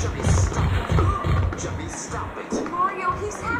Jimmy, stop it. Jimmy, stop it. Mario, he's happy.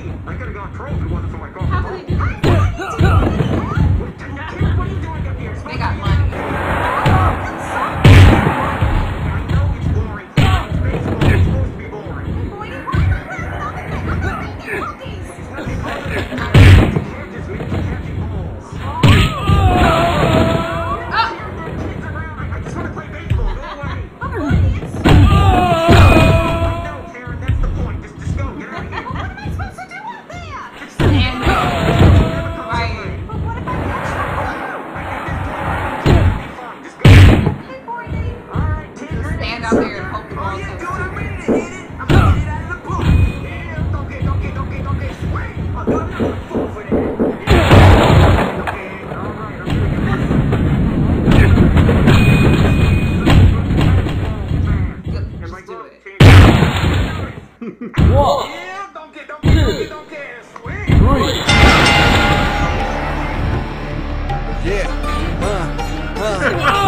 Hey, I could have gone pro if it wasn't for my golf. How could I do that? One, yeah. Yeah. Uh, uh.